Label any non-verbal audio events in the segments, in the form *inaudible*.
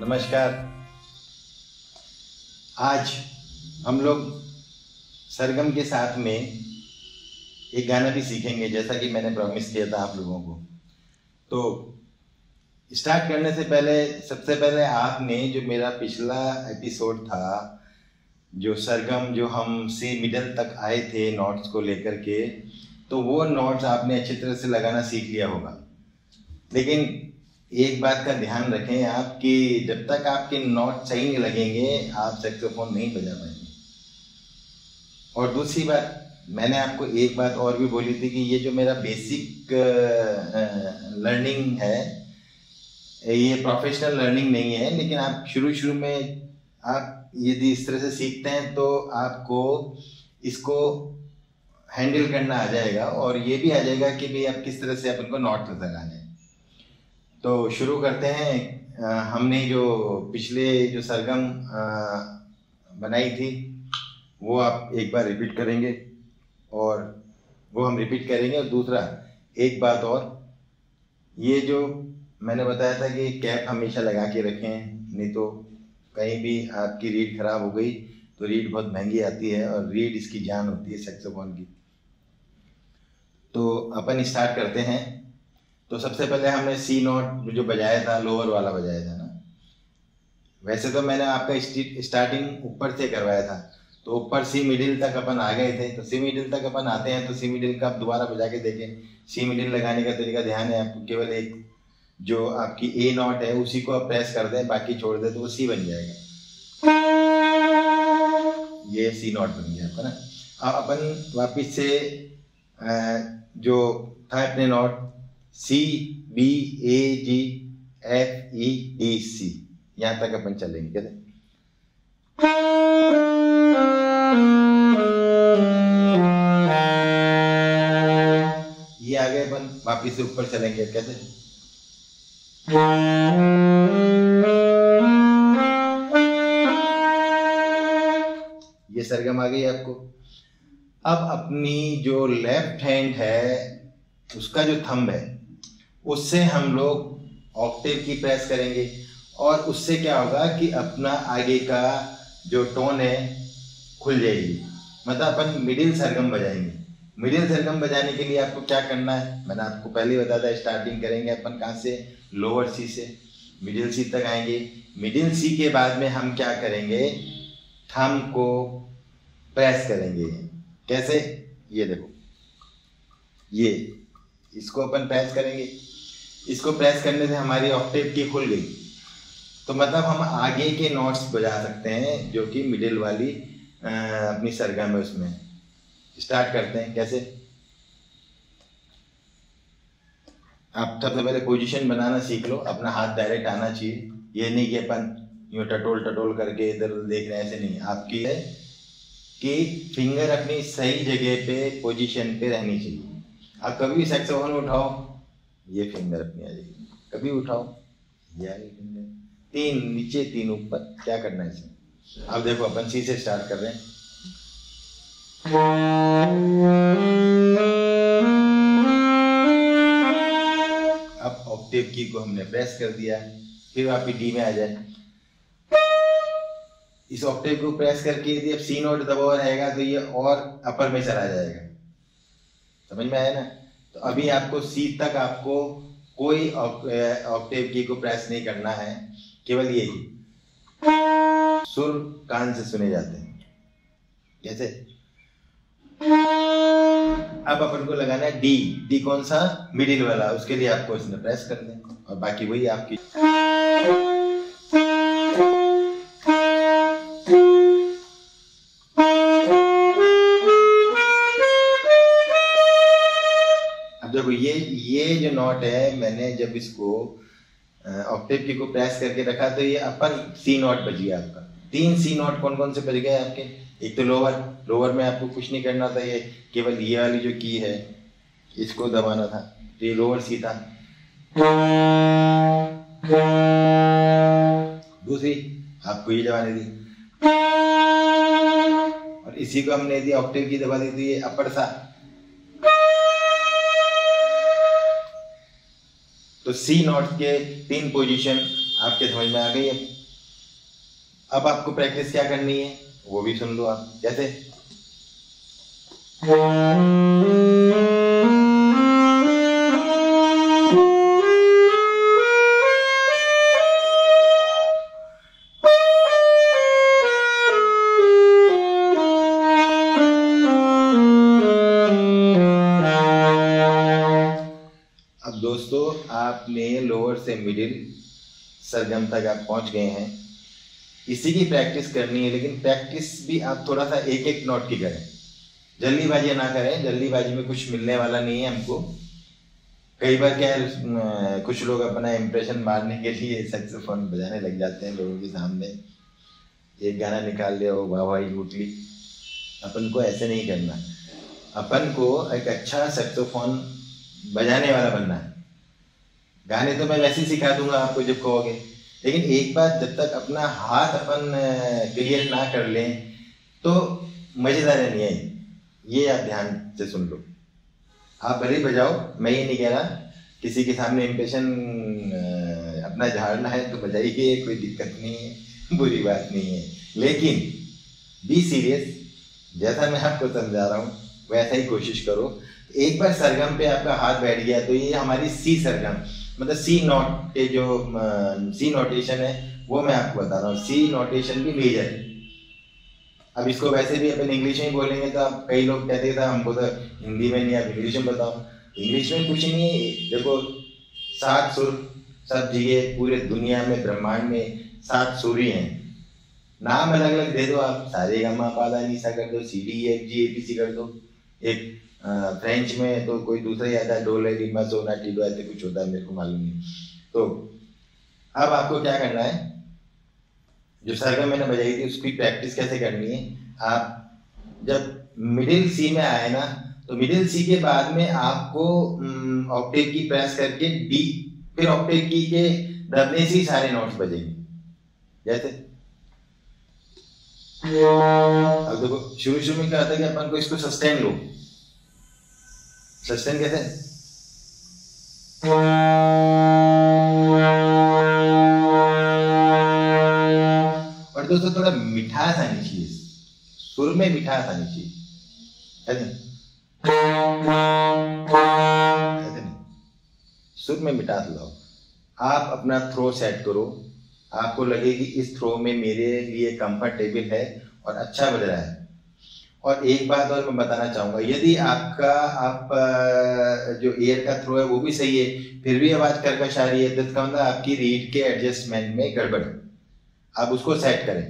नमस्कार। आज हम लोग सरगम के साथ में एक गाना भी सीखेंगे, जैसा कि मैंने प्रॉमिस किया था आप लोगों को। तो स्टार्ट करने से पहले, सबसे पहले आपने जो मेरा पिछला एपिसोड था, जो सरगम जो हम से मिडल तक आए थे नोट्स को लेकर के तो वो नोट्स आपने अच्छी तरह से लगाना सीख लिया होगा। लेकिन एक बात का ध्यान रखें आप कि जब तक आपके नोट सही नहीं लगेंगे, आप सेक्सोफोन नहीं बजा पाएँगे। और दूसरी बात, मैंने आपको एक बात और भी बोली थी कि ये जो मेरा बेसिक लर्निंग है, ये प्रोफेशनल लर्निंग नहीं है, लेकिन आप शुरू शुरू में आप यदि इस तरह से सीखते हैं तो आपको इसको हैंडल करना आ जाएगा और ये भी आ जाएगा कि भाई आप किस तरह से आप इनको नोट लगाने तो शुरू करते हैं। आ, हमने जो पिछले जो सरगम बनाई थी वो आप एक बार रिपीट करेंगे और वो हम रिपीट करेंगे। और दूसरा एक बात और ये जो मैंने बताया था कि कैप हमेशा लगा के रखें नहीं तो कहीं भी आपकी रीड खराब हो गई तो रीड बहुत महँगी आती है और रीड इसकी जान होती है सेक्सोफोन की। तो अपन स्टार्ट करते हैं। तो सबसे पहले हमने सी नोट जो बजाया था लोअर वाला बजाया था ना। वैसे तो मैंने आपका स्टार्टिंग ऊपर से करवाया था। तो ऊपर सी मिडिल तक अपन आ गए थे। तो सी मिडिल तक अपन आते हैं तो सी मिडिल का आप दोबारा बजा के देखें। सी मिडिल लगाने का तरीका ध्यान है आपको केवल एक जो आपकी ए नॉट है, उसी को आप प्रेस कर दें, बाकी छोड़ दें तो वो सी बन जाएगा। ये सी नॉट बन गया आपका ना। अब अपन वापिस से जो था अपने note C B A G F E D C यहाँ तक अपन चलेंगे कैसे ये आगे अपन, वापिस ऊपर चलेंगे, कैसे? ये सरगम आ गई आपको। अब अपनी जो लेफ़्ट हैंड है, उसका जो थंब है उससे हम लोग ऑक्टेव की प्रेस करेंगे। और उससे क्या होगा कि अपना आगे का जो टोन है, खुल जाएगी। मतलब अपन मिडिल सरगम बजाएँगे। मिडिल सरगम बजाने के लिए आपको क्या करना है? मैंने आपको पहले बताया था स्टार्टिंग करेंगे अपन कहाँ से? लोअर सी से। मिडिल सी तक आएँगे। मिडिल सी के बाद में हम क्या करेंगे? थम को प्रेस करेंगे। कैसे? ये देखो। ये, इसको अपन प्रेस करेंगे। इसको प्रेस करने से हमारी ऑक्टेव की खुल गई। तो मतलब हम आगे के नोट्स बजा सकते हैं जो कि मिडिल वाली आ, अपनी सरगम है उसमें। स्टार्ट करते हैं कैसे? आप सबसे पहले पोजीशन बनाना सीख लो अपना हाथ डायरेक्ट आना चाहिए। ये नहीं कि अपन यूँ टटोल टटोल करके इधर उधर देख रहे हैं ऐसे नहीं। आपकी है कि फिंगर अपनी सही जगह पे पोजीशन पे रहनी चाहिए। आप कभी भी सेक्सोफोन उठाओ ये फिंगर अपनी आ जाएगी। कभी उठाओ। ये आ गई फिंगर तीन, नीचे तीन, ऊपर। क्या करना है इसमें? अब देखो, अपन सी से स्टार्ट कर रहे हैं। अब ऑक्टेव की को हमने प्रेस कर दिया। फिर आपकी डी में आ जाए। इस ऑक्टेव को प्रेस करके यदि अब सी नोट दबा रहेगा तो ये और अपर में चला जाएगा। समझ में आया ना? तो अभी आपको सी तक आपको कोई ऑक्टेव की को प्रेस नहीं करना है, केवल यही। सुर कान से सुने जाते हैं। कैसे? अब अपन को लगाना है डी डी कौन सा? मिडिल वाला। उसके लिए आपको इसमें प्रेस कर दें और बाकी वही आपकी देखो, ये ये जो नोट है, मैंने जब इसको ऑक्टेव की को प्रेस करके रखा तो ये अपन सी नोट बज गया आपका। तीन सी नोट कौन कौन से बज गए आपके? एक तो लोअर लोअर में आपको कुछ नहीं करना था, ये केवल ये वाली जो की है, इसको दबाना था तो ये लोअर सी था। दूसरी, आपको ये दबाने दी। और इसी को हमने यदि ऑक्टेव की दबा दी थी ये अपर सा तो सी नॉट के तीन पोजीशन आपके समझ में आ गई है। अब आपको प्रैक्टिस क्या करनी है, वो भी सुन लो आप। कैसे? दोस्तों, आपने लोअर से मिडिल सरगम तक आप पहुँच गए हैं। इसी की प्रैक्टिस करनी है, लेकिन प्रैक्टिस भी आप थोड़ा सा एक एक नोट की करें। जल्दीबाजी ना करें, जल्दीबाजी में कुछ मिलने वाला नहीं है हमको। कई बार क्या है कुछ लोग अपना इम्प्रेशन मारने के लिए सेक्सोफोन बजाने लग जाते हैं लोगों के सामने। एक गाना निकाल लिया हो वाह भाई लूट अपन को ऐसे नहीं करना। अपन को एक अच्छा सेक्सोफोन बजाने वाला बनना है। गाने तो मैं वैसे ही सिखा दूँगा आपको जब कहोगे। लेकिन एक बार जब तक अपना हाथ अपन क्लियर ना कर लें तो मज़ेदार नहीं है। ये आप ध्यान से सुन लो। आप भले ही बजाओ, मैं ये नहीं कह रहा, किसी के सामने इम्प्रेशन अपना झाड़ना है तो बजाइए, कोई दिक्कत नहीं है, *laughs* बुरी बात नहीं है। लेकिन बी सीरियस जैसा मैं आपको समझा रहा हूँ, वैसा ही कोशिश करो। एक बार सरगम पे आपका हाथ बैठ गया तो ये हमारी सी सरगम मतलब सी नोट के जो सी नोटेशन है, वो मैं आपको बता रहा हूँ। सी नोटेशन भी मेजर अब इसको वैसे भी अपन इंग्लिश में बोलेंगे तो आप कई लोग कहते थे हमको तो हिंदी में नहीं, आप इंग्लिश में बताओ। इंग्लिश में कुछ नहीं है। देखो, सात सुर, सब जगह पूरे दुनिया में, ब्रह्मांड में सात सुर ही हैं। नाम अलग अलग दे दो आप। सारे गमा पादा नीसा कर दो C D F G A P C कर दो। एक फ्रेंच में तो कोई दूसरा ही आता है? डोले रिमा सोना, टीडो, ऐसे कुछ होता है, मेरे को मालूम नहीं। तो अब आपको क्या करना है? जो सरगम मैंने बजाई थी, उसकी प्रैक्टिस कैसे करनी है? आप जब मिडिल सी में आए ना तो मिडिल सी के बाद में आपको ऑक्टेव की प्रेस करके डी फिर ऑक्टेव की के दबने से सारे नोट्स बजेंगे। जैसे? अब देखो शुरू शुरू में क्या होता है कि अपन को इसको सस्टेन लो। सस्टेन कैसे और दोस्तों, थोड़ा मिठास आनी चाहिए। सुर में मिठास आनी चाहिए। ऐसे सुर में मिठास लाओ आप अपना थ्रो सेट करो। आपको लगे कि इस थ्रो में मेरे लिए कंफर्टेबल है और अच्छा बज रहा है। और एक बात और मैं बताना चाहूँगा, यदि आपका, आप जो एयर का थ्रो है, वो भी सही है, फिर भी आवाज़ कर्कश आ रही है तो इसका मतलब आपकी रीड के एडजस्टमेंट में गड़बड़ है। आप उसको सेट करें।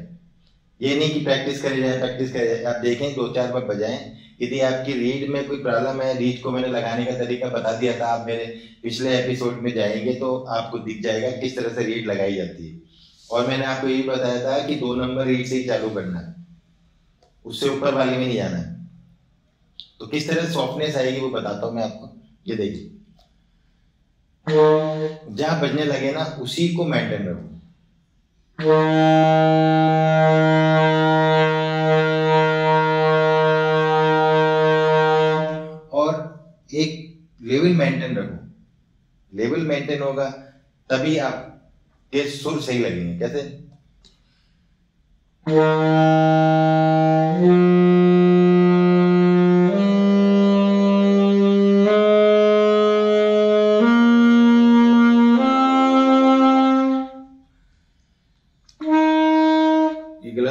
ये नहीं कि प्रैक्टिस करी जाए प्रैक्टिस करे जाए। आप देखें, दो चार बार बजाएँ। यदि आपकी रीड में कोई प्रॉब्लम है रीड को मैंने लगाने का तरीका बता दिया था, आप मेरे पिछले एपिसोड में जाएँगे तो आपको दिख जाएगा किस तरह से रीड लगाई जाती है। और मैंने आपको यही बताया था कि दो नंबर रीड से ही चालू करना है। उससे ऊपर वाले में नहीं जाना है। तो किस तरह सॉफ्टनेस आएगी वो बताता हूँ मैं आपको। ये देखिए। जहाँ बजने लगे ना, उसी को मेंटेन रखो। और एक लेवल मेंटेन रखो। लेवल मेंटेन होगा, तभी आप के सुर सही लगेंगे। कैसे? गलत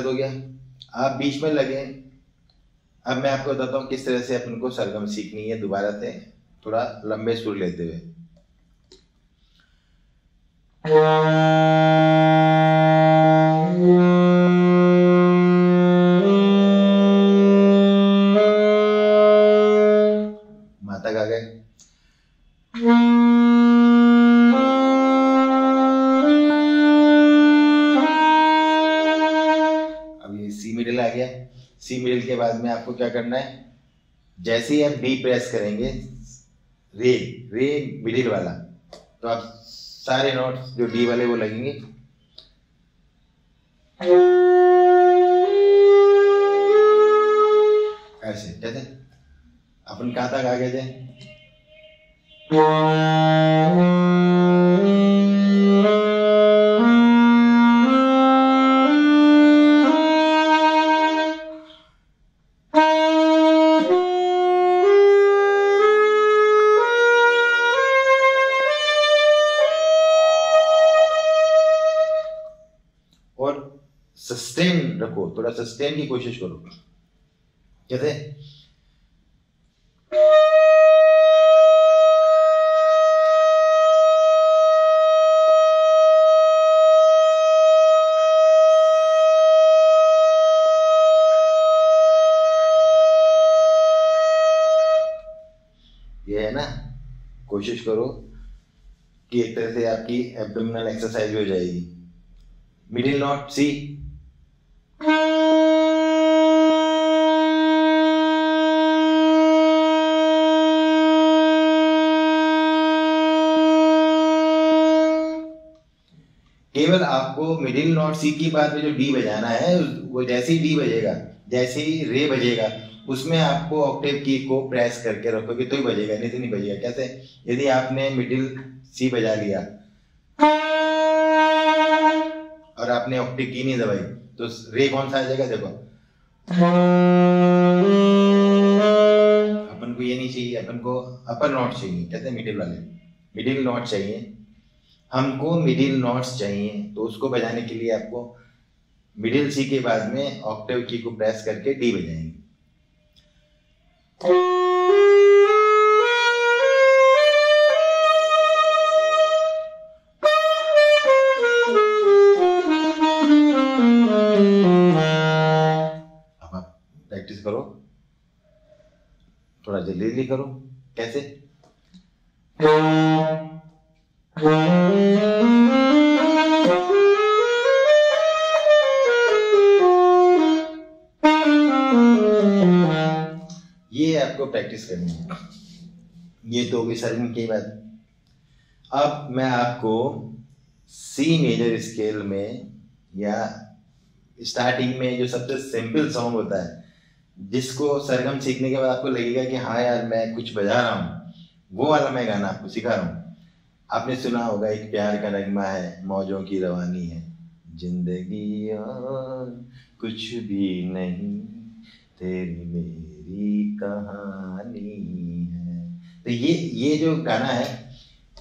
हो गया। आप बीच में लगे अब मैं आपको बताता हूँ किस तरह से अपन को सरगम सीखनी है दोबारा से। थोड़ा लंबे सुर लेते हुए। आपको क्या करना है? जैसे ही आप डी प्रेस करेंगे, रे रे मिडिल वाला। तो आप सारे नोट्स जो डी वाले, वो लगेंगे। ऐसे, जैसे। अपन कहाँ तक आ गए थे सस्टेन की कोशिश करो। कैसे ये है ना, कोशिश करो कि एक तरह से आपकी एब्डोमिनल एक्सरसाइज हो जाएगी। मिडिल नॉट सी केवल आपको मिडिल नॉट सी की बात में जो डी बजाना है, वो जैसे ही डी बजेगा, जैसे ही रे बजेगा, उसमें आपको ऑक्टेव की को प्रेस करके रखोगे तो ही बजेगा, नहीं तो नहीं बजेगा। कैसे? यदि आपने मिडिल सी बजा लिया और आपने ऑक्टेव की नहीं दबाई तो रे कौन सा आ जाएगा? देखो। अपन को ये नहीं चाहिए, अपन को अपर नोट चाहिए कहते हैं मिडिल वाले। मिडिल नोट चाहिए। हमको मिडिल नोट्स चाहिए तो उसको बजाने के लिए आपको मिडिल सी के बाद में ऑक्टेव की को प्रेस करके डी बजाएँगे। प्रैक्टिस करो। थोड़ा जल्दी जल्दी करो। कैसे? प्रैक्टिस करनी है। ये तो होगी सर्विंग की बात। अब मैं आपको सी मेजर स्केल में या स्टार्टिंग में जो सबसे सिंपल सॉन्ग होता है, जिसको सरगम सीखने के बाद आपको लगेगा कि हाँ यार, मैं कुछ बजा रहा हूँ, वो वाला मैं गाना आपको सिखा रहा हूँ। आपने सुना होगा, एक प्यार का नगमा है, मौजों की रवानी है, ज़िंदगी और कुछ भी नहीं। तेरी मेरी कहानी है। तो ये ये जो गाना है,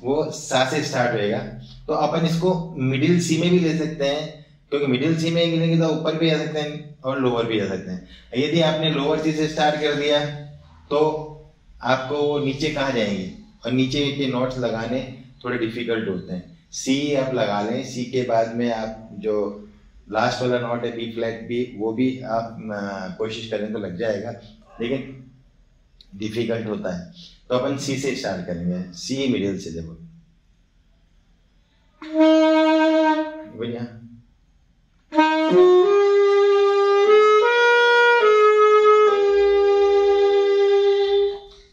वो सा से स्टार्ट होएगा। तो अपन इसको मिडिल सी में भी ले सकते हैं, क्योंकि मिडिल सी में लेंगे तो ऊपर भी आ सकते हैं और लोअर भी आ सकते हैं। यदि आपने लोअर सी से स्टार्ट कर दिया तो आपको वो नीचे कहाँ जाएँगे? और नीचे के नोट्स लगाने थोड़े डिफ़िकल्ट होते हैं। सी आप लगा लें। सी के बाद में आप जो लास्ट वाला नॉट है बी फ्लैट बी वो भी आप कोशिश करें तो लग जाएगा, लेकिन डिफ़िकल्ट होता है। तो अपन सी से स्टार्ट करेंगे। सी मिडिल से देखो।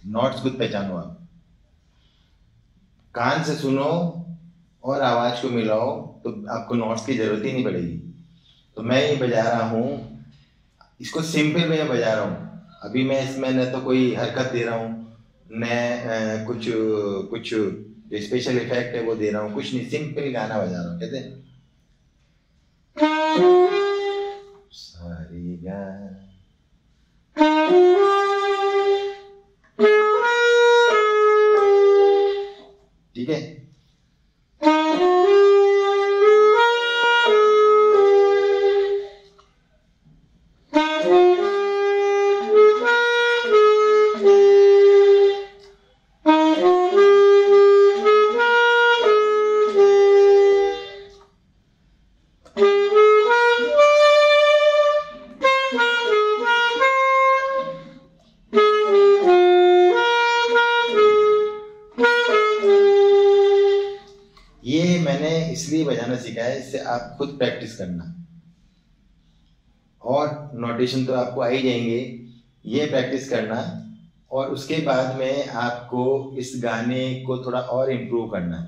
नोट्स खुद पहचानो आप। कान से सुनो और आवाज़ को मिलाओ तो आपको नोट्स की ज़रूरत ही नहीं पड़ेगी। तो मैं ये बजा रहा हूँ। इसको सिंपल में बजा रहा हूँ। अभी मैं इसमें न तो कोई हरकत दे रहा हूँ, न कुछ कुछ जो स्पेशल इफ़ेक्ट है वो दे रहा हूँ। कुछ नहीं सिंपल गाना बजा रहा हूँ, कहते ठीक है? नोटेशन तो आपको आ ही जाएँगे। ये प्रैक्टिस करना और उसके बाद में आपको इस गाने को थोड़ा और इम्प्रूव करना।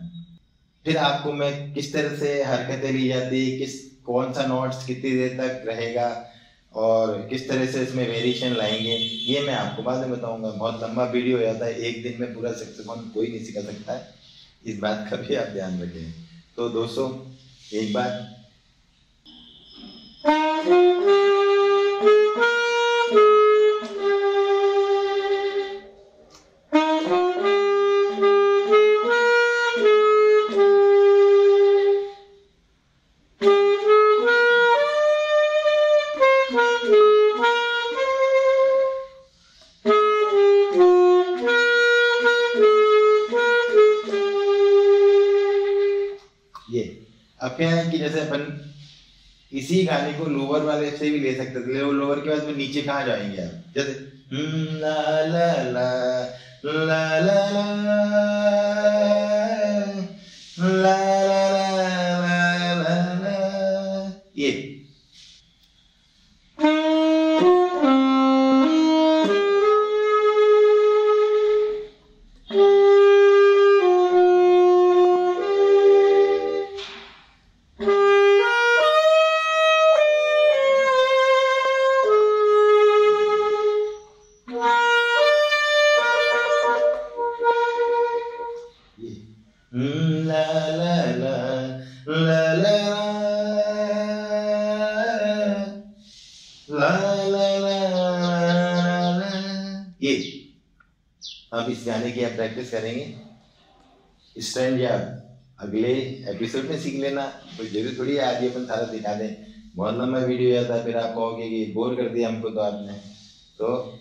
फिर आपको मैं किस तरह से हरकतें ली जाती, किस, कौन सा नोट्स कितनी देर तक रहेगा और किस तरह से इसमें वेरिएशन लाएँगे, ये मैं आपको बाद में बताऊँगा। बहुत लंबा वीडियो हो जाता है, एक दिन में पूरा सेक्सोफोन कोई नहीं सिखा सकता। है इस बात का भी आप ध्यान रखें। तो दोस्तों, एक बार। इसी गाने को लोअर वाले से भी ले सकते थे लोअर के बाद में नीचे कहाँ जाएँगे आप जैसे ला ला ला ला ला ला ला ला ला ला ये ये अब इस गाने की आप प्रैक्टिस करेंगे। इस टाइम या अगले एपिसोड में सीख लेना। कोई ज़रूरी थोड़ी आज ही अपन सारा दिखा दें। बहुत लंबा वीडियो आता फिर आप कहोगे कि बोर कर दिया हमको तो आपने। तो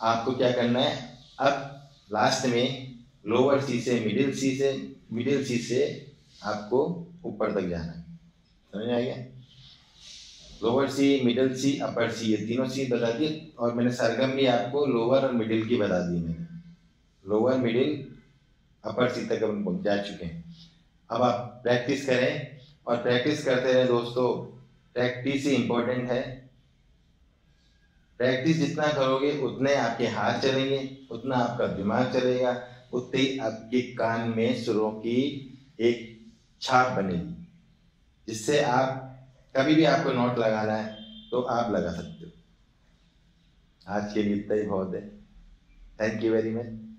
आपको क्या करना है? अब लास्ट में लोअर सी से मिडिल सी से मिडिल सी से आपको ऊपर तक जाना है। समझ आ गया? लोअर सी मिडिल सी अपर सी ये तीनों सी बता दिए और मैंने सरगम भी आपको लोअर और मिडिल की बता दी मैंने लोअर मिडिल अपर सी तक अपन पहुँचा चुके हैं। अब आप प्रैक्टिस करें और प्रैक्टिस करते रहे दोस्तों प्रैक्टिस ही इम्पोर्टेंट है। प्रैक्टिस जितना करोगे उतने आपके हाथ चलेंगे, उतना आपका दिमाग चलेगा, उतने आपके कान में सुरों की एक छाप बनेगी, जिससे आप कभी भी आपको नोट लगाना है तो आप लगा सकते हो। आज के लिए इतना ही, बहुत है। Thank you very much